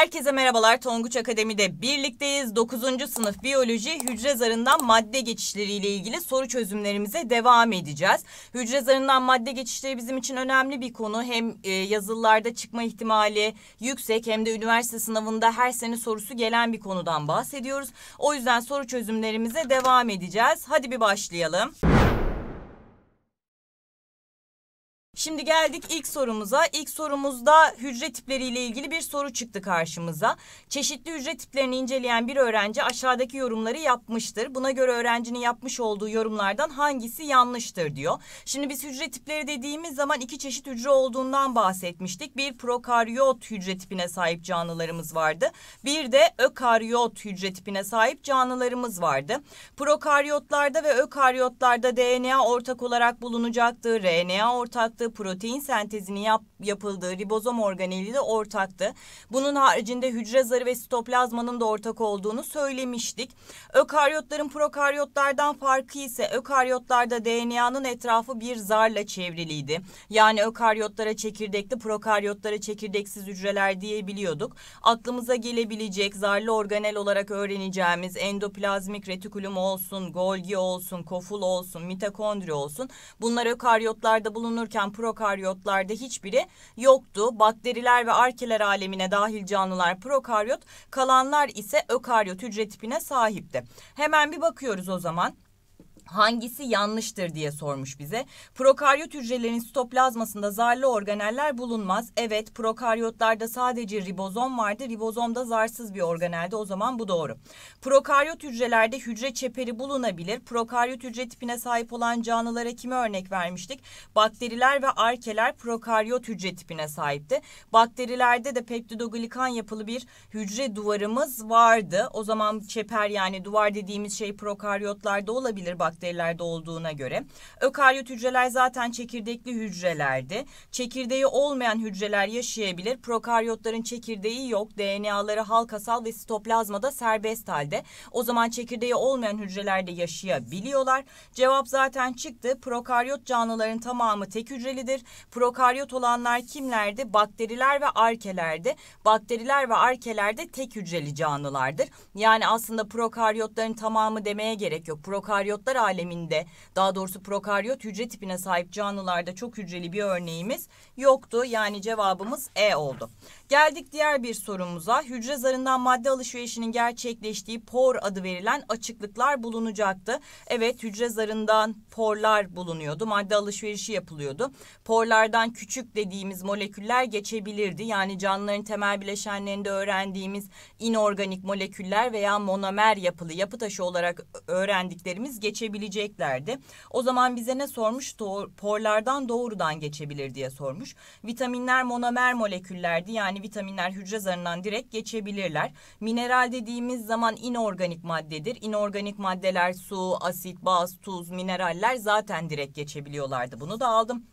Herkese merhabalar. Tonguç Akademi'de birlikteyiz. 9. sınıf biyoloji hücre zarından madde geçişleriyle ilgili soru çözümlerimize devam edeceğiz. Hücre zarından madde geçişleri bizim için önemli bir konu. Hem e, yazılılarda çıkma ihtimali yüksek hem de üniversite sınavında her sene sorusu gelen bir konudan bahsediyoruz. O yüzden soru çözümlerimize devam edeceğiz. Hadi bir başlayalım. Şimdi geldik ilk sorumuza. İlk sorumuzda hücre tipleriyle ilgili bir soru çıktı karşımıza. Çeşitli hücre tiplerini inceleyen bir öğrenci aşağıdaki yorumları yapmıştır. Buna göre öğrencinin yapmış olduğu yorumlardan hangisi yanlıştır diyor. Şimdi biz hücre tipleri dediğimiz zaman iki çeşit hücre olduğundan bahsetmiştik. Bir prokaryot hücre tipine sahip canlılarımız vardı. Bir de ökaryot hücre tipine sahip canlılarımız vardı. Prokaryotlarda ve ökaryotlarda DNA ortak olarak bulunacaktı. RNA ortaktı protein sentezini yap, yapıldığı ribozom organeli de ortaktı. Bunun haricinde hücre zarı ve sitoplazmanın da ortak olduğunu söylemiştik. Ökaryotların prokaryotlardan farkı ise ökaryotlarda DNA'nın etrafı bir zarla çevriliydi. Yani ökaryotlara çekirdekli, prokaryotlara çekirdeksiz hücreler diyebiliyorduk. Aklımıza gelebilecek zarlı organel olarak öğreneceğimiz endoplazmik retikulum olsun, Golgi olsun, koful olsun, mitokondri olsun. Bunlar ökaryotlarda bulunurken prokaryotlarda hiçbiri yoktu. Bakteriler ve arkeler alemine dahil canlılar prokaryot, kalanlar ise ökaryot hücre tipine sahipti. Hemen bir bakıyoruz o zaman hangisi yanlıştır diye sormuş bize. Prokaryot hücrelerin sitoplazmasında zarlı organeller bulunmaz. Evet prokaryotlarda sadece ribozom vardı. Ribozom da zarsız bir organeldi. O zaman bu doğru. Prokaryot hücrelerde hücre çeperi bulunabilir. Prokaryot hücre tipine sahip olan canlılara kime örnek vermiştik? Bakteriler ve arkeler prokaryot hücre tipine sahipti. Bakterilerde de peptidoglikan yapılı bir hücre duvarımız vardı. O zaman çeper yani duvar dediğimiz şey prokaryotlarda olabilir. Bak bakterilerde olduğuna göre. Ökaryot hücreler zaten çekirdekli hücrelerdi. Çekirdeği olmayan hücreler yaşayabilir. Prokaryotların çekirdeği yok. DNA'ları halkasal ve sitoplazmada serbest halde. O zaman çekirdeği olmayan hücrelerde yaşayabiliyorlar. Cevap zaten çıktı. Prokaryot canlıların tamamı tek hücrelidir. Prokaryot olanlar kimlerdi? Bakteriler ve arkelerdi. Bakteriler ve arkelerde tek hücreli canlılardır. Yani aslında prokaryotların tamamı demeye gerek yok. Prokaryotlar aleminde daha doğrusu prokaryot hücre tipine sahip canlılarda çok hücreli bir örneğimiz yoktu. Yani cevabımız E oldu. Geldik diğer bir sorumuza. Hücre zarından madde alışverişinin gerçekleştiği por adı verilen açıklıklar bulunacaktı. Evet hücre zarından porlar bulunuyordu. Madde alışverişi yapılıyordu. Porlardan küçük dediğimiz moleküller geçebilirdi. Yani canlıların temel bileşenlerinde öğrendiğimiz inorganik moleküller veya monomer yapılı yapı taşı olarak öğrendiklerimiz geçebileceklerdi. O zaman bize ne sormuş? Porlardan doğrudan geçebilir diye sormuş. Vitaminler monomer moleküllerdi. Yani vitaminler hücre zarından direkt geçebilirler. Mineral dediğimiz zaman inorganik maddedir. İnorganik maddeler su, asit, baz, tuz, mineraller zaten direkt geçebiliyorlardı. Bunu da aldım.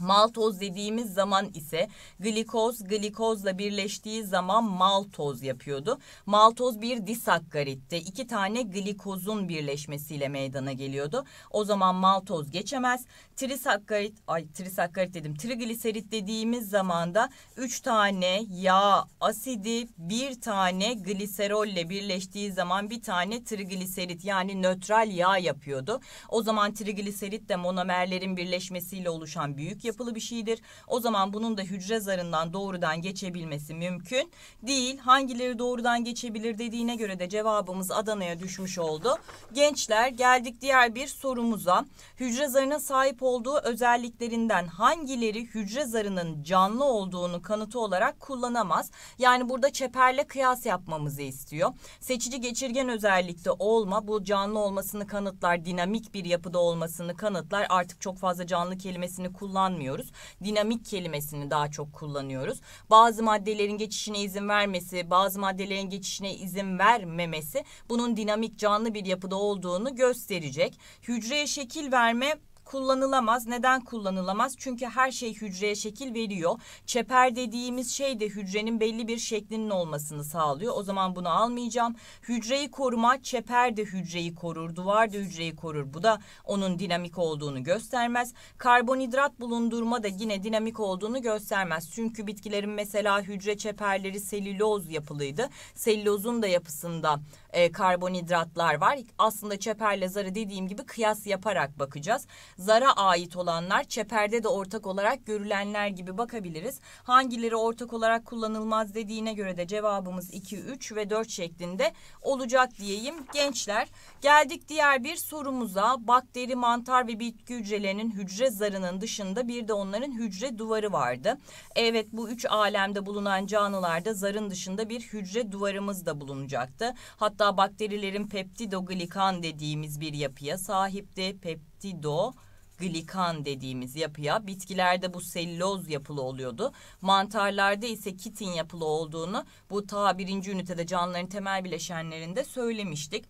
Maltoz dediğimiz zaman ise glikoz glikozla birleştiği zaman maltoz yapıyordu. Maltoz bir disakkaritti. İki tane glikozun birleşmesiyle meydana geliyordu. O zaman maltoz geçemez. Trisakkarit, ay trisakkarit dedim. Trigliserit dediğimiz zaman da üç tane yağ asidi bir tane gliserolle birleştiği zaman bir tane trigliserit yani nötral yağ yapıyordu. O zaman trigliserit de monomerlerin birleşmesiyle oluşan büyük yapılı bir şeydir. O zaman bunun da hücre zarından doğrudan geçebilmesi mümkün değil. Hangileri doğrudan geçebilir dediğine göre de cevabımız Adana'ya düşmüş oldu. Gençler geldik diğer bir sorumuza. Hücre zarına sahip olduğu özelliklerinden hangileri hücre zarının canlı olduğunu kanıtı olarak kullanamaz? Yani burada çeperle kıyas yapmamızı istiyor. Seçici geçirgen özellikte olma bu canlı olmasını kanıtlar, dinamik bir yapıda olmasını kanıtlar. Artık çok fazla canlı kelimesini kullan kullanmıyoruz. Dinamik kelimesini daha çok kullanıyoruz. Bazı maddelerin geçişine izin vermesi, bazı maddelerin geçişine izin vermemesi bunun dinamik canlı bir yapıda olduğunu gösterecek. Hücreye şekil verme kullanılamaz. Neden kullanılamaz? Çünkü her şey hücreye şekil veriyor. Çeper dediğimiz şey de hücrenin belli bir şeklinin olmasını sağlıyor. O zaman bunu almayacağım. Hücreyi koruma, çeper de hücreyi korur, duvar da hücreyi korur. Bu da onun dinamik olduğunu göstermez. Karbonhidrat bulundurma da yine dinamik olduğunu göstermez. Çünkü bitkilerin mesela hücre çeperleri selüloz yapılıydı. Selülozun da yapısında e, karbonhidratlar var. Aslında çeperle zarı dediğim gibi kıyas yaparak bakacağız. Zara ait olanlar çeperde de ortak olarak görülenler gibi bakabiliriz. Hangileri ortak olarak kullanılmaz dediğine göre de cevabımız 2, 3 ve 4 şeklinde olacak diyeyim. Gençler geldik diğer bir sorumuza. Bakteri, mantar ve bitki hücrelerinin hücre zarının dışında bir de onların hücre duvarı vardı. Evet bu üç alemde bulunan canlılarda zarın dışında bir hücre duvarımız da bulunacaktı. Hatta bakterilerin peptidoglikan dediğimiz bir yapıya sahipti. Peptido glikan dediğimiz yapıya. Bitkilerde bu selüloz yapılı oluyordu. Mantarlarda ise kitin yapılı olduğunu bu ta birinci ünitede canlıların temel bileşenlerinde söylemiştik.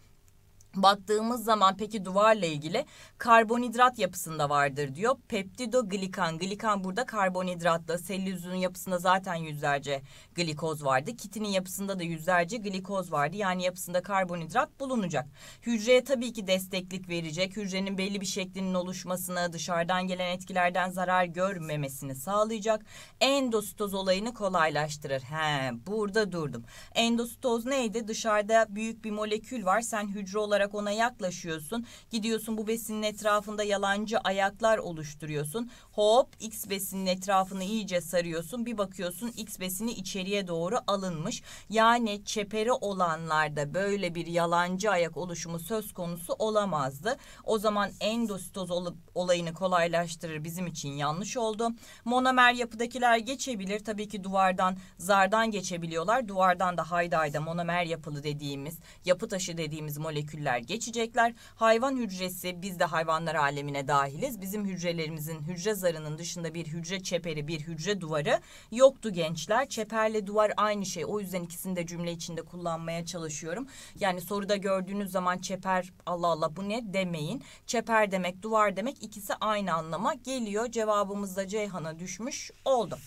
Baktığımız zaman peki duvarla ilgili karbonhidrat yapısında vardır diyor. Peptidoglikan. Glikan burada karbonhidratlı. Selülozun yapısında zaten yüzlerce glikoz vardı. Kitinin yapısında da yüzlerce glikoz vardı. Yani yapısında karbonhidrat bulunacak. Hücreye tabii ki desteklik verecek. Hücrenin belli bir şeklinin oluşmasını, dışarıdan gelen etkilerden zarar görmemesini sağlayacak. Endositoz olayını kolaylaştırır. He, burada durdum. Endositoz neydi? Dışarıda büyük bir molekül var. Sen hücre olarak olarak ona yaklaşıyorsun. Gidiyorsun bu besinin etrafında yalancı ayaklar oluşturuyorsun. Hop X besinin etrafını iyice sarıyorsun. Bir bakıyorsun X besini içeriye doğru alınmış. Yani çeperi olanlarda böyle bir yalancı ayak oluşumu söz konusu olamazdı. O zaman endositoz olup olayını kolaylaştırır bizim için yanlış oldu. Monomer yapıdakiler geçebilir. Tabii ki duvardan zardan geçebiliyorlar. Duvardan da hayda hayda monomer yapılı dediğimiz yapı taşı dediğimiz moleküller hücreler geçecekler. Hayvan hücresi biz de hayvanlar alemine dahiliz. Bizim hücrelerimizin hücre zarının dışında bir hücre çeperi, bir hücre duvarı yoktu gençler. Çeperle duvar aynı şey. O yüzden ikisini de cümle içinde kullanmaya çalışıyorum. Yani soruda gördüğünüz zaman çeper Allah Allah bu ne demeyin. Çeper demek duvar demek ikisi aynı anlama geliyor. Cevabımız da Ceyhan'a düşmüş oldu.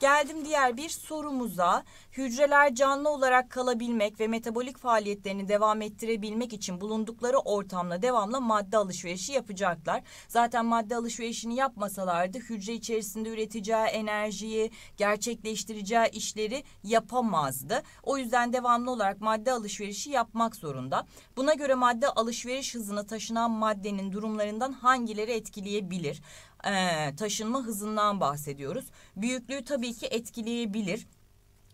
Geldim diğer bir sorumuza. Hücreler canlı olarak kalabilmek ve metabolik faaliyetlerini devam ettirebilmek için bulundukları ortamda devamlı madde alışverişi yapacaklar. Zaten madde alışverişini yapmasalardı hücre içerisinde üreteceği enerjiyi, gerçekleştireceği işleri yapamazdı. O yüzden devamlı olarak madde alışverişi yapmak zorunda. Buna göre madde alışveriş hızını taşınan maddenin durumlarından hangileri etkileyebilir? Ee, taşınma hızından bahsediyoruz. Büyüklüğü tabii ki etkileyebilir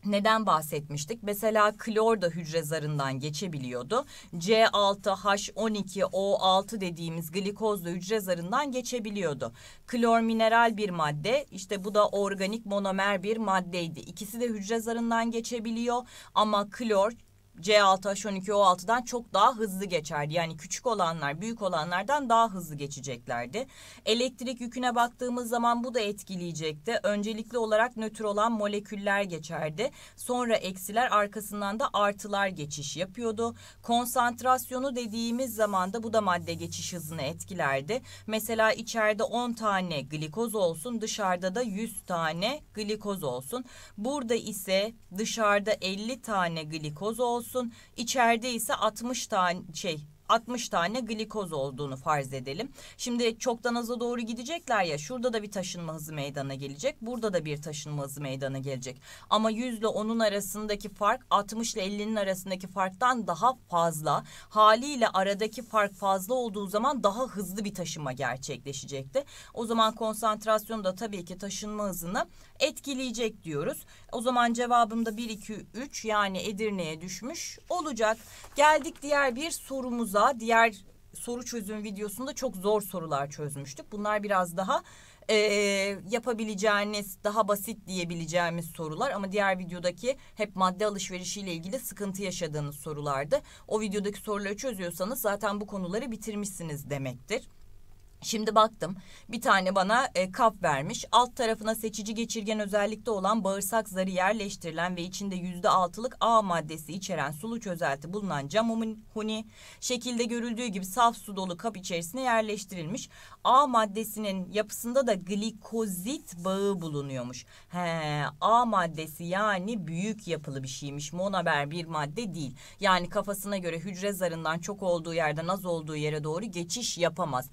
neden bahsetmiştik? Mesela klor da hücre zarından geçebiliyordu. C6H12O6 dediğimiz glikoz da hücre zarından geçebiliyordu. Klor mineral bir madde. İşte bu da organik monomer bir maddeydi. İkisi de hücre zarından geçebiliyor ama klor C6H12O6'dan çok daha hızlı geçerdi. Yani küçük olanlar büyük olanlardan daha hızlı geçeceklerdi. Elektrik yüküne baktığımız zaman bu da etkileyecekti. Öncelikli olarak nötr olan moleküller geçerdi. Sonra eksiler arkasından da artılar geçiş yapıyordu. Konsantrasyonu dediğimiz zaman da bu da madde geçiş hızını etkilerdi. Mesela içeride 10 tane glikoz olsun dışarıda da 100 tane glikoz olsun. Burada ise dışarıda 50 tane glikoz olsun olsun. İçeride ise 60 tane şey 60 tane glikoz olduğunu farz edelim. Şimdi çoktan aza doğru gidecekler ya şurada da bir taşınma hızı meydana gelecek. Burada da bir taşınma hızı meydana gelecek. Ama 100 ile 10'un arasındaki fark 60 ile 50'nin arasındaki farktan daha fazla. Haliyle aradaki fark fazla olduğu zaman daha hızlı bir taşıma gerçekleşecekti. O zaman konsantrasyon da tabii ki taşınma hızını etkileyecek diyoruz. O zaman cevabım da 1 2 3 yani Edirne'ye düşmüş olacak. Geldik diğer bir sorumuza diğer soru çözüm videosunda çok zor sorular çözmüştük. Bunlar biraz daha e, yapabileceğiniz, daha basit diyebileceğimiz sorular ama diğer videodaki hep madde alışverişiyle ilgili sıkıntı yaşadığınız sorulardı. O videodaki soruları çözüyorsanız zaten bu konuları bitirmişsiniz demektir. Şimdi baktım bir tane bana e, kap vermiş. Alt tarafına seçici geçirgen özellikte olan bağırsak zarı yerleştirilen ve içinde yüzde altılık A maddesi içeren sulu çözelti bulunan cam huni şekilde görüldüğü gibi saf su dolu kap içerisine yerleştirilmiş. A maddesinin yapısında da glikozit bağı bulunuyormuş. He, A maddesi yani büyük yapılı bir şeymiş. Monomer bir madde değil. Yani kafasına göre hücre zarından çok olduğu yerden az olduğu yere doğru geçiş yapamaz.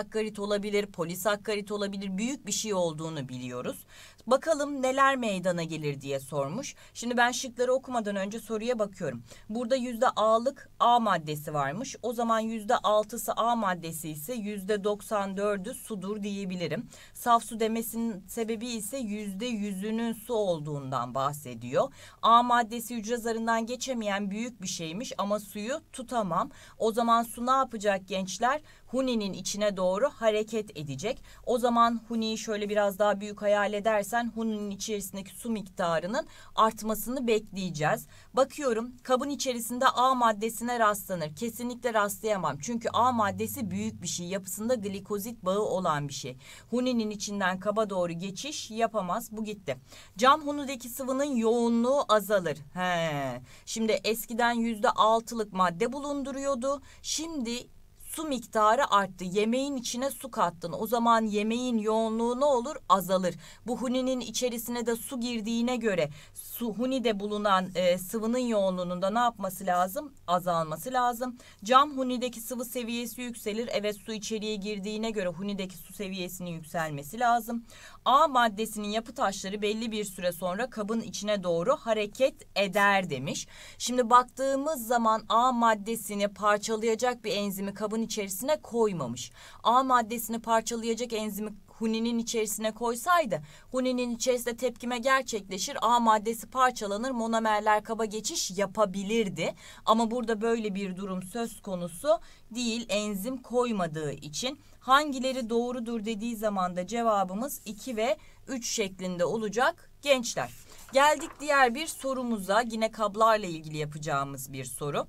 Disakkarit olabilir, polisakkarit olabilir. Büyük bir şey olduğunu biliyoruz. Bakalım neler meydana gelir diye sormuş. Şimdi ben şıkları okumadan önce soruya bakıyorum. Burada yüzde A'lık A maddesi varmış. O zaman yüzde altısı A maddesi ise yüzde 94'ü sudur diyebilirim. Saf su demesinin sebebi ise yüzde yüzünün su olduğundan bahsediyor. A maddesi hücre zarından geçemeyen büyük bir şeymiş ama suyu tutamam. O zaman su ne yapacak gençler? Huni'nin içine doğru hareket edecek. O zaman Huni'yi şöyle biraz daha büyük hayal edersen Huni'nin içerisindeki su miktarının artmasını bekleyeceğiz. Bakıyorum kabın içerisinde A maddesine rastlanır. Kesinlikle rastlayamam. Çünkü A maddesi büyük bir şey. Yapısında glikozit bağı olan bir şey. Huni'nin içinden kaba doğru geçiş yapamaz. Bu gitti. Cam hunudaki sıvının yoğunluğu azalır. He. Şimdi eskiden yüzde altılık madde bulunduruyordu. Şimdi su miktarı arttı. Yemeğin içine su kattın. O zaman yemeğin yoğunluğu ne olur? Azalır. Bu huninin içerisine de su girdiğine göre su hunide bulunan e, sıvının yoğunluğunun da ne yapması lazım? Azalması lazım. Cam hunideki sıvı seviyesi yükselir. Evet su içeriye girdiğine göre hunideki su seviyesinin yükselmesi lazım. A maddesinin yapı taşları belli bir süre sonra kabın içine doğru hareket eder demiş. Şimdi baktığımız zaman A maddesini parçalayacak bir enzimi kabın içerisine koymamış. A maddesini parçalayacak enzimi huninin içerisine koysaydı huninin içerisinde tepkime gerçekleşir. A maddesi parçalanır monomerler kaba geçiş yapabilirdi. Ama burada böyle bir durum söz konusu değil enzim koymadığı için. Hangileri doğrudur dediği zaman da cevabımız 2 ve 3 şeklinde olacak gençler. Geldik diğer bir sorumuza yine kablarla ilgili yapacağımız bir soru.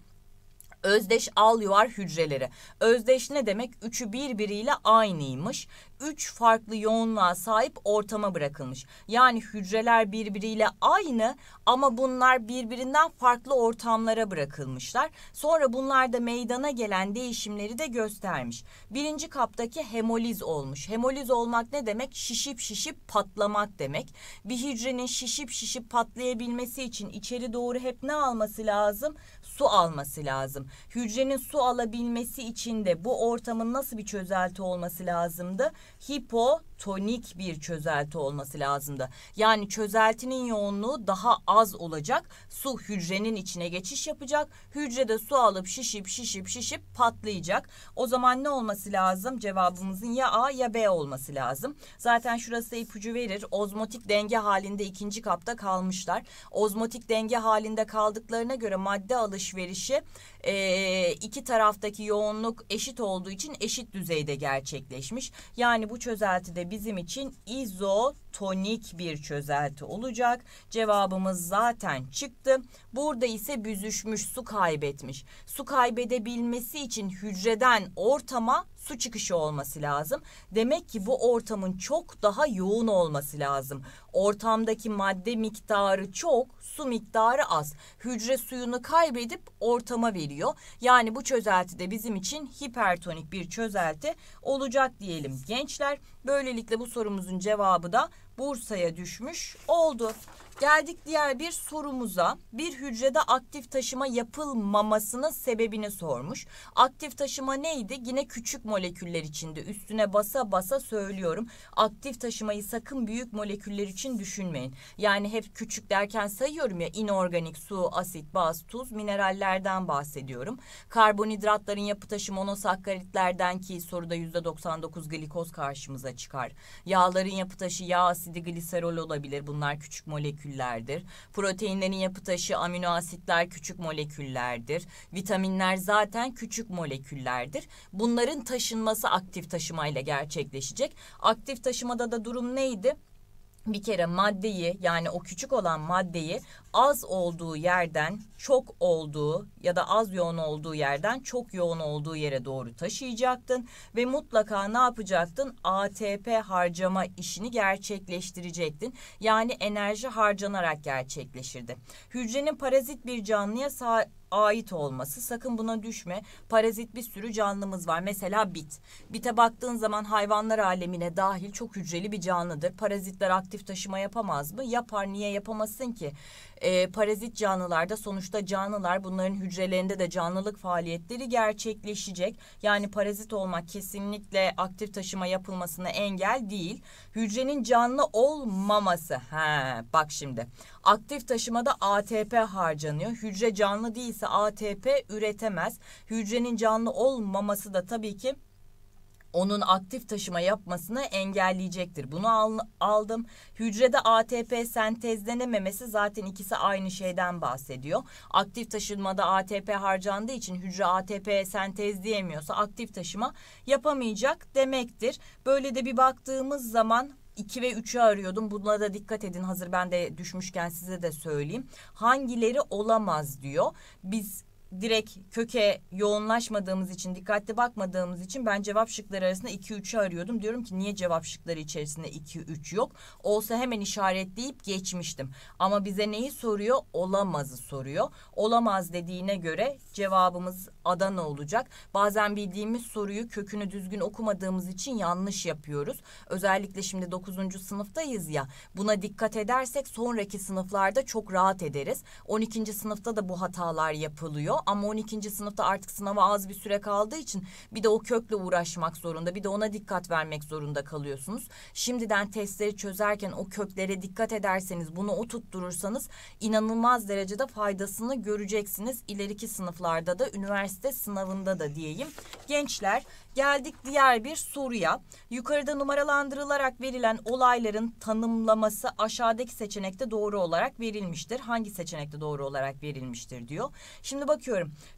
Özdeş al yuvar hücreleri. Özdeş ne demek? Üçü birbiriyle aynıymış. Üç farklı yoğunluğa sahip ortama bırakılmış. Yani hücreler birbiriyle aynı ama bunlar birbirinden farklı ortamlara bırakılmışlar. Sonra bunlarda meydana gelen değişimleri de göstermiş. Birinci kaptaki hemoliz olmuş. Hemoliz olmak ne demek? Şişip şişip patlamak demek. Bir hücrenin şişip şişip patlayabilmesi için içeri doğru hep ne alması lazım? Su alması lazım. Hücrenin su alabilmesi için de bu ortamın nasıl bir çözelti olması lazımdı? Hipotonik bir çözelti olması lazımdı. Yani çözeltinin yoğunluğu daha az olacak. Su hücrenin içine geçiş yapacak. Hücrede su alıp şişip şişip şişip patlayacak. O zaman ne olması lazım? Cevabımızın ya A ya B olması lazım. Zaten şurası ipucu verir. Ozmotik denge halinde ikinci kapta kalmışlar. Ozmotik denge halinde kaldıklarına göre madde alışverişi e, iki taraftaki yoğunluk eşit olduğu için eşit düzeyde gerçekleşmiş. Yani bu çözelti de bizim için izotonik bir çözelti olacak. Cevabımız zaten çıktı. Burada ise büzüşmüş su kaybetmiş. Su kaybedebilmesi için hücreden ortama su çıkışı olması lazım. Demek ki bu ortamın çok daha yoğun olması lazım. Ortamdaki madde miktarı çok, su miktarı az. Hücre suyunu kaybedip ortama veriyor. Yani bu çözelti de bizim için hipertonik bir çözelti olacak diyelim gençler. Böylelikle bu sorumuzun cevabı da Bursa'ya düşmüş oldu. Geldik diğer bir sorumuza. Bir hücrede aktif taşıma yapılmamasının sebebini sormuş. Aktif taşıma neydi? Yine küçük moleküller içinde. Üstüne basa basa söylüyorum. Aktif taşımayı sakın büyük moleküller için düşünmeyin. Yani hep küçük derken sayıyorum ya inorganik su, asit, baz, tuz, minerallerden bahsediyorum. Karbonhidratların yapı taşı monosakkaritlerden ki soruda yüzde 99 glikoz karşımıza çıkar. Yağların yapı taşı yağ asidi, gliserol olabilir. Bunlar küçük moleküller moleküllerdir. Proteinlerin yapı taşı amino asitler küçük moleküllerdir. Vitaminler zaten küçük moleküllerdir. Bunların taşınması aktif taşımayla gerçekleşecek. Aktif taşımada da durum neydi? Bir kere maddeyi yani o küçük olan maddeyi az olduğu yerden çok olduğu ya da az yoğun olduğu yerden çok yoğun olduğu yere doğru taşıyacaktın ve mutlaka ne yapacaktın? ATP harcama işini gerçekleştirecektin. Yani enerji harcanarak gerçekleşirdi. Hücrenin parazit bir canlıya sahip ait olması. Sakın buna düşme. Parazit bir sürü canlımız var. Mesela bit. Bite baktığın zaman hayvanlar alemine dahil çok hücreli bir canlıdır. Parazitler aktif taşıma yapamaz mı? Yapar. Niye yapamasın ki? Ee, parazit canlılarda sonuçta canlılar bunların hücrelerinde de canlılık faaliyetleri gerçekleşecek. Yani parazit olmak kesinlikle aktif taşıma yapılmasına engel değil. Hücrenin canlı olmaması. He, bak şimdi. Aktif taşımada ATP harcanıyor. Hücre canlı değilse ATP üretemez. Hücrenin canlı olmaması da tabii ki onun aktif taşıma yapmasını engelleyecektir. Bunu al, aldım. Hücrede ATP sentezlenememesi zaten ikisi aynı şeyden bahsediyor. Aktif taşımada ATP harcandığı için hücre ATP sentezleyemiyorsa aktif taşıma yapamayacak demektir. Böyle de bir baktığımız zaman 2 ve 3'ü arıyordum. Buna da dikkat edin. Hazır ben de düşmüşken size de söyleyeyim. Hangileri olamaz diyor. Biz direkt köke yoğunlaşmadığımız için, dikkatli bakmadığımız için ben cevap şıkları arasında 2-3'ü arıyordum. Diyorum ki niye cevap şıkları içerisinde 2-3 yok? Olsa hemen işaretleyip geçmiştim. Ama bize neyi soruyor? Olamazı soruyor. Olamaz dediğine göre cevabımız Adana olacak. Bazen bildiğimiz soruyu kökünü düzgün okumadığımız için yanlış yapıyoruz. Özellikle şimdi 9. sınıftayız ya. Buna dikkat edersek sonraki sınıflarda çok rahat ederiz. 12. sınıfta da bu hatalar yapılıyor ama 12. sınıfta artık sınava az bir süre kaldığı için bir de o kökle uğraşmak zorunda bir de ona dikkat vermek zorunda kalıyorsunuz. Şimdiden testleri çözerken o köklere dikkat ederseniz bunu oturtturursanız inanılmaz derecede faydasını göreceksiniz. İleriki sınıflarda da üniversite sınavında da diyeyim. Gençler Geldik diğer bir soruya. Yukarıda numaralandırılarak verilen olayların tanımlaması aşağıdaki seçenekte doğru olarak verilmiştir. Hangi seçenekte doğru olarak verilmiştir diyor. Şimdi bakıyorum.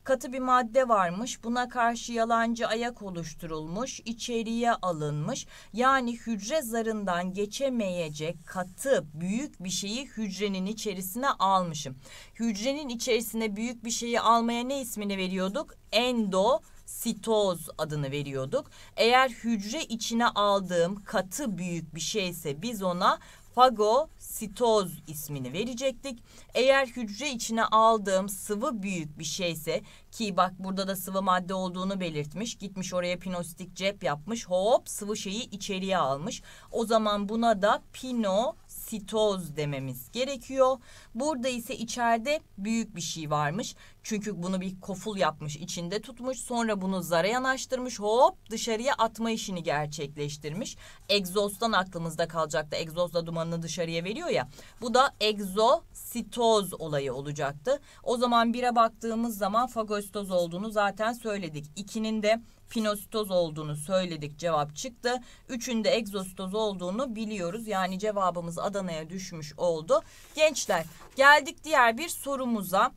Katı bir madde varmış. Buna karşı yalancı ayak oluşturulmuş. içeriye alınmış. Yani hücre zarından geçemeyecek katı büyük bir şeyi hücrenin içerisine almışım. Hücrenin içerisine büyük bir şeyi almaya ne ismini veriyorduk? Endo sitoz adını veriyorduk. Eğer hücre içine aldığım katı büyük bir şeyse biz ona fagositoz ismini verecektik. Eğer hücre içine aldığım sıvı büyük bir şeyse ki bak burada da sıvı madde olduğunu belirtmiş. Gitmiş oraya pinositik cep yapmış. Hop sıvı şeyi içeriye almış. O zaman buna da pino sitoz dememiz gerekiyor. Burada ise içeride büyük bir şey varmış. Çünkü bunu bir koful yapmış, içinde tutmuş. Sonra bunu zara yanaştırmış. Hop dışarıya atma işini gerçekleştirmiş. Egzozdan aklımızda kalacaktı. Egzozla dumanını dışarıya veriyor ya. Bu da egzositoz olayı olacaktı. O zaman bire baktığımız zaman fagositoz olduğunu zaten söyledik. İkinin de pinositoz olduğunu söyledik cevap çıktı. Üçünde egzositoz olduğunu biliyoruz. Yani cevabımız Adana'ya düşmüş oldu. Gençler geldik diğer bir sorumuza.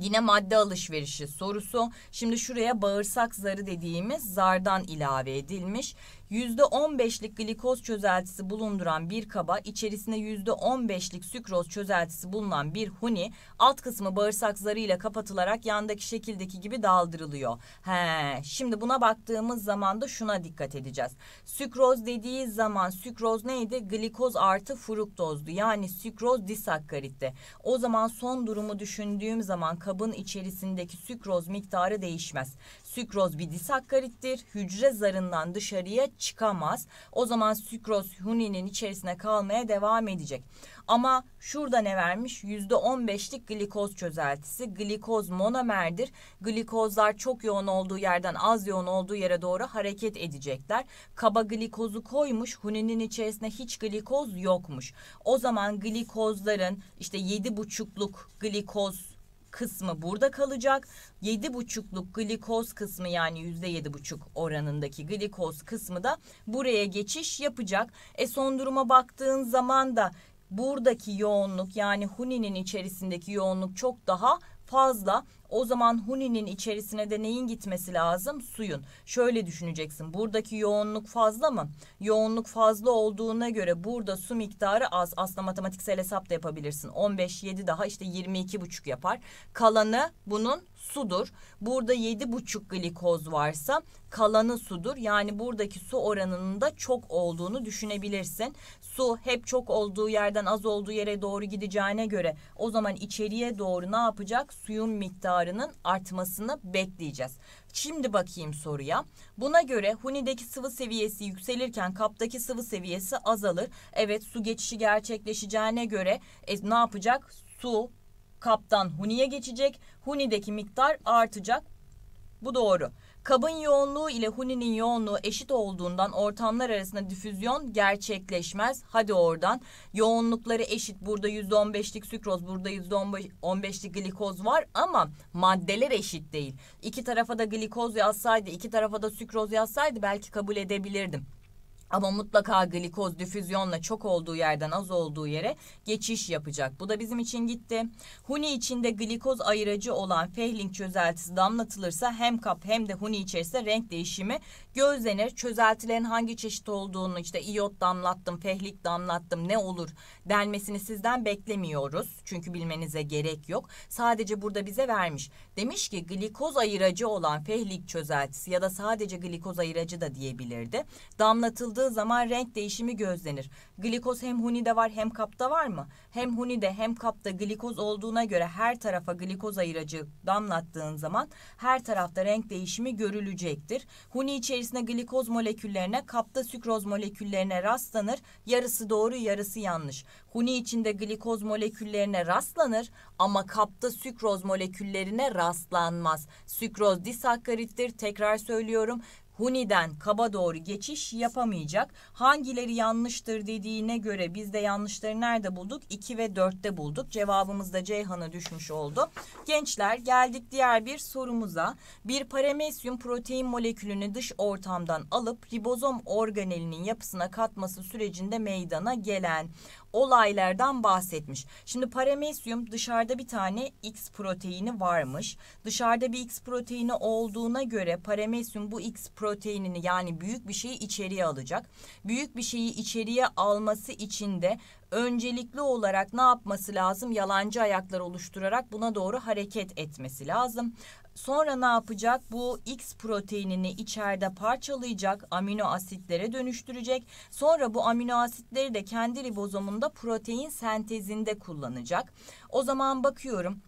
Yine madde alışverişi sorusu. Şimdi şuraya bağırsak zarı dediğimiz zardan ilave edilmiş. %15'lik glikoz çözeltisi bulunduran bir kaba içerisinde %15'lik sükroz çözeltisi bulunan bir huni alt kısmı bağırsak zarıyla kapatılarak yandaki şekildeki gibi daldırılıyor. He, şimdi buna baktığımız zaman da şuna dikkat edeceğiz. Sükroz dediği zaman sükroz neydi? Glikoz artı fruktozdu. Yani sükroz disakkaritti. O zaman son durumu düşündüğüm zaman kabın içerisindeki sükroz miktarı değişmez. Sükroz bir disakkarittir. Hücre zarından dışarıya çıkamaz. O zaman sükroz huninin içerisine kalmaya devam edecek. Ama şurada ne vermiş? Yüzde on beşlik glikoz çözeltisi. Glikoz monomerdir. Glikozlar çok yoğun olduğu yerden az yoğun olduğu yere doğru hareket edecekler. Kaba glikozu koymuş. Huninin içerisinde hiç glikoz yokmuş. O zaman glikozların işte yedi buçukluk glikoz kısmı burada kalacak. Yedi buçukluk glikoz kısmı yani yüzde yedi buçuk oranındaki glikoz kısmı da buraya geçiş yapacak. E son duruma baktığın zaman da buradaki yoğunluk yani huninin içerisindeki yoğunluk çok daha fazla. O zaman huninin içerisine de neyin gitmesi lazım? Suyun. Şöyle düşüneceksin. Buradaki yoğunluk fazla mı? Yoğunluk fazla olduğuna göre burada su miktarı az. Aslında matematiksel hesap da yapabilirsin. 15 7 daha işte 22 buçuk yapar. Kalanı bunun sudur. Burada yedi buçuk glikoz varsa kalanı sudur. Yani buradaki su oranının da çok olduğunu düşünebilirsin. Su hep çok olduğu yerden az olduğu yere doğru gideceğine göre o zaman içeriye doğru ne yapacak? Suyun miktarının artmasını bekleyeceğiz. Şimdi bakayım soruya. Buna göre hunideki sıvı seviyesi yükselirken kaptaki sıvı seviyesi azalır. Evet su geçişi gerçekleşeceğine göre e, ne yapacak? Su kaptan huniye geçecek. Hunideki miktar artacak. Bu doğru. Kabın yoğunluğu ile huninin yoğunluğu eşit olduğundan ortamlar arasında difüzyon gerçekleşmez. Hadi oradan. Yoğunlukları eşit. Burada %15'lik sükroz, burada %15'lik glikoz var ama maddeler eşit değil. İki tarafa da glikoz yazsaydı, iki tarafa da sükroz yazsaydı belki kabul edebilirdim. Ama mutlaka glikoz difüzyonla çok olduğu yerden az olduğu yere geçiş yapacak. Bu da bizim için gitti. Huni içinde glikoz ayırıcı olan Fehling çözeltisi damlatılırsa hem kap hem de huni içerisinde renk değişimi gözlenir. Çözeltilerin hangi çeşit olduğunu işte iyot damlattım, fehlik damlattım ne olur denmesini sizden beklemiyoruz. Çünkü bilmenize gerek yok. Sadece burada bize vermiş. Demiş ki glikoz ayırıcı olan fehlik çözeltisi ya da sadece glikoz ayırıcı da diyebilirdi. Damlatıldığı zaman renk değişimi gözlenir. Glikoz hem hunide var hem kapta var mı? Hem hunide hem kapta glikoz olduğuna göre her tarafa glikoz ayırıcı damlattığın zaman her tarafta renk değişimi görülecektir. Huni içerisinde glikoz moleküllerine, kapta sükroz moleküllerine rastlanır. Yarısı doğru, yarısı yanlış. Huni içinde glikoz moleküllerine rastlanır ama kapta sükroz moleküllerine rastlanmaz. Sükroz disakkarittir. Tekrar söylüyorum. Huni'den kaba doğru geçiş yapamayacak. Hangileri yanlıştır dediğine göre biz de yanlışları nerede bulduk? 2 ve 4'te bulduk. Cevabımız da Ceyhan'a düşmüş oldu. Gençler geldik diğer bir sorumuza. Bir paramesyum protein molekülünü dış ortamdan alıp ribozom organelinin yapısına katması sürecinde meydana gelen olaylardan bahsetmiş. Şimdi paramesyum dışarıda bir tane X proteini varmış. Dışarıda bir X proteini olduğuna göre paramesyum bu X proteinini yani büyük bir şeyi içeriye alacak. Büyük bir şeyi içeriye alması için de öncelikli olarak ne yapması lazım? Yalancı ayaklar oluşturarak buna doğru hareket etmesi lazım. Sonra ne yapacak? Bu X proteinini içeride parçalayacak, amino asitlere dönüştürecek. Sonra bu amino asitleri de kendi ribozomunda protein sentezinde kullanacak. O zaman bakıyorum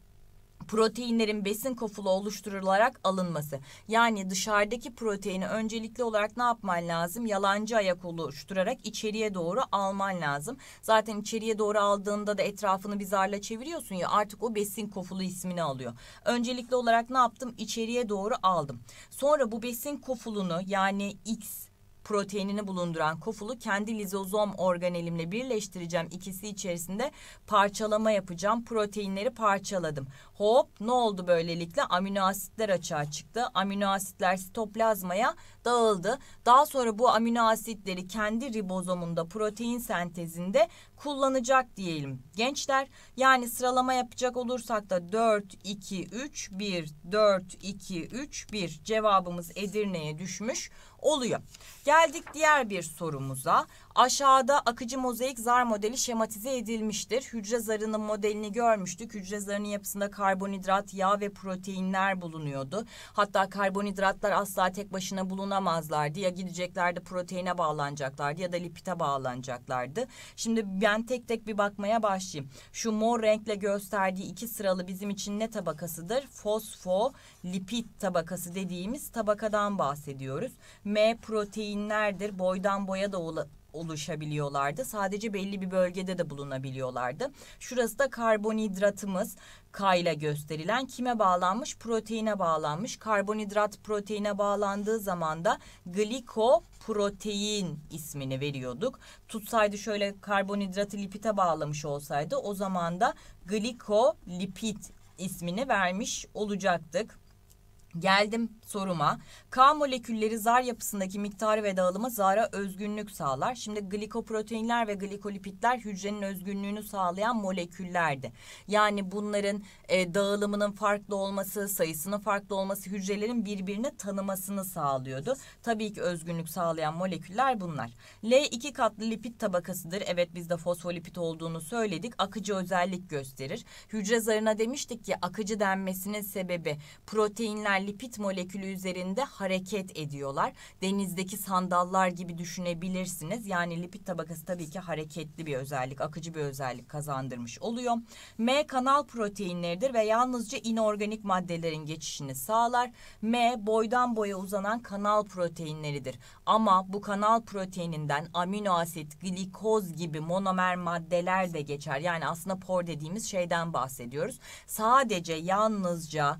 proteinlerin besin kofulu oluşturularak alınması. Yani dışarıdaki proteini öncelikli olarak ne yapman lazım? Yalancı ayak oluşturarak içeriye doğru alman lazım. Zaten içeriye doğru aldığında da etrafını bir zarla çeviriyorsun ya artık o besin kofulu ismini alıyor. Öncelikli olarak ne yaptım? İçeriye doğru aldım. Sonra bu besin kofulunu yani X proteinini bulunduran kofulu kendi lizozom organelimle birleştireceğim. İkisi içerisinde parçalama yapacağım. Proteinleri parçaladım. Hop ne oldu böylelikle? Amino asitler açığa çıktı. Amino asitler sitoplazmaya dağıldı. Daha sonra bu amino asitleri kendi ribozomunda protein sentezinde kullanacak diyelim. Gençler yani sıralama yapacak olursak da 4 2 3 1 4 2 3 1 cevabımız Edirne'ye düşmüş oluyor. Geldik diğer bir sorumuza. Aşağıda akıcı mozaik zar modeli şematize edilmiştir. Hücre zarının modelini görmüştük. Hücre zarının yapısında karbonhidrat, yağ ve proteinler bulunuyordu. Hatta karbonhidratlar asla tek başına bulunamazlardı. Ya gideceklerdi proteine bağlanacaklardı ya da lipite bağlanacaklardı. Şimdi ben tek tek bir bakmaya başlayayım. Şu mor renkle gösterdiği iki sıralı bizim için ne tabakasıdır? Fosfolipid tabakası dediğimiz tabakadan bahsediyoruz. M proteinlerdir. Boydan boya da oluşabiliyorlardı. Sadece belli bir bölgede de bulunabiliyorlardı. Şurası da karbonhidratımız K ile gösterilen kime bağlanmış? Proteine bağlanmış. Karbonhidrat proteine bağlandığı zaman da glikoprotein ismini veriyorduk. Tutsaydı şöyle karbonhidratı lipite bağlamış olsaydı o zaman da glikolipid ismini vermiş olacaktık. Geldim soruma. K molekülleri zar yapısındaki miktarı ve dağılımı zara özgünlük sağlar. Şimdi glikoproteinler ve glikolipitler hücrenin özgünlüğünü sağlayan moleküllerdi. Yani bunların e, dağılımının farklı olması, sayısının farklı olması hücrelerin birbirini tanımasını sağlıyordu. Tabii ki özgünlük sağlayan moleküller bunlar. L iki katlı lipid tabakasıdır. Evet biz de fosfolipid olduğunu söyledik. Akıcı özellik gösterir. Hücre zarına demiştik ki akıcı denmesinin sebebi proteinler lipid molekülü üzerinde hareket ediyorlar. Denizdeki sandallar gibi düşünebilirsiniz. Yani lipid tabakası tabii ki hareketli bir özellik, akıcı bir özellik kazandırmış oluyor. M kanal proteinleridir ve yalnızca inorganik maddelerin geçişini sağlar. M boydan boya uzanan kanal proteinleridir. Ama bu kanal proteininden amino asit, glikoz gibi monomer maddeler de geçer. Yani aslında por dediğimiz şeyden bahsediyoruz. Sadece yalnızca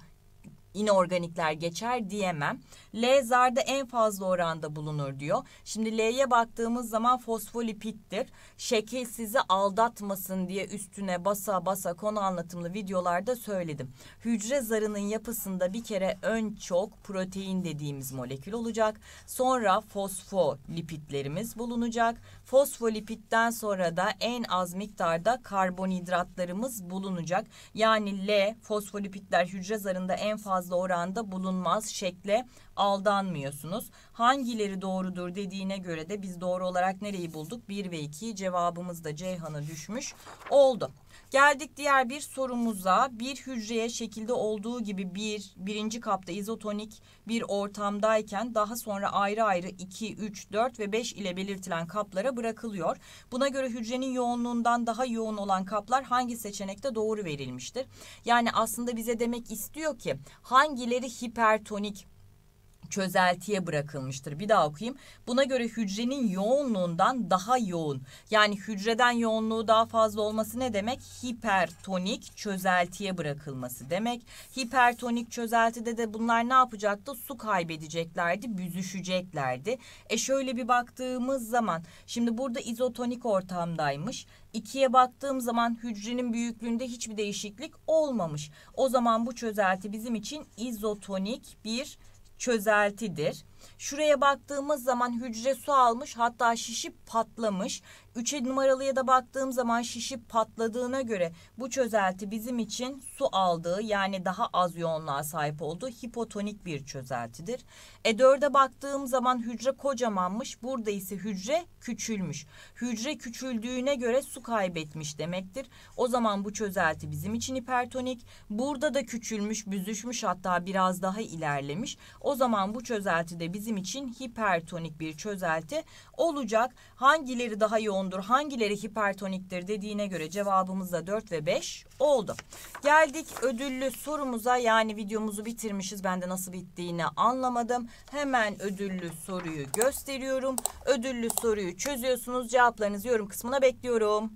inorganikler geçer diyemem. L zarda en fazla oranda bulunur diyor. Şimdi L'ye baktığımız zaman fosfolipittir. Şekil sizi aldatmasın diye üstüne basa basa konu anlatımlı videolarda söyledim. Hücre zarının yapısında bir kere ön çok protein dediğimiz molekül olacak. Sonra fosfolipitlerimiz bulunacak. Fosfolipitten sonra da en az miktarda karbonhidratlarımız bulunacak. Yani L fosfolipitler hücre zarında en fazla oranda bulunmaz şekle aldanmıyorsunuz. Hangileri doğrudur dediğine göre de biz doğru olarak nereyi bulduk? 1 ve 2 cevabımız da Ceyhan'a düşmüş oldu. Geldik diğer bir sorumuza. Bir hücreye şekilde olduğu gibi bir, birinci kapta izotonik bir ortamdayken daha sonra ayrı ayrı 2, 3, 4 ve 5 ile belirtilen kaplara bırakılıyor. Buna göre hücrenin yoğunluğundan daha yoğun olan kaplar hangi seçenekte doğru verilmiştir? Yani aslında bize demek istiyor ki hangileri hipertonik çözeltiye bırakılmıştır. Bir daha okuyayım. Buna göre hücrenin yoğunluğundan daha yoğun. Yani hücreden yoğunluğu daha fazla olması ne demek? Hipertonik çözeltiye bırakılması demek. Hipertonik çözeltide de bunlar ne yapacaktı? Su kaybedeceklerdi, büzüşeceklerdi. E şöyle bir baktığımız zaman şimdi burada izotonik ortamdaymış. İkiye baktığım zaman hücrenin büyüklüğünde hiçbir değişiklik olmamış. O zaman bu çözelti bizim için izotonik bir çözeltidir. Şuraya baktığımız zaman hücre su almış hatta şişip patlamış. Üçe numaralıya da baktığım zaman şişip patladığına göre bu çözelti bizim için su aldığı yani daha az yoğunluğa sahip olduğu hipotonik bir çözeltidir. E dörde baktığım zaman hücre kocamanmış. Burada ise hücre küçülmüş. Hücre küçüldüğüne göre su kaybetmiş demektir. O zaman bu çözelti bizim için hipertonik. Burada da küçülmüş, büzüşmüş hatta biraz daha ilerlemiş. O zaman bu çözelti de bizim için hipertonik bir çözelti olacak. Hangileri daha yoğundur, hangileri hipertoniktir dediğine göre cevabımız da 4 ve 5 oldu. Geldik ödüllü sorumuza yani videomuzu bitirmişiz. Ben de nasıl bittiğini anlamadım. Hemen ödüllü soruyu gösteriyorum. Ödüllü soruyu çözüyorsunuz. Cevaplarınızı yorum kısmına bekliyorum.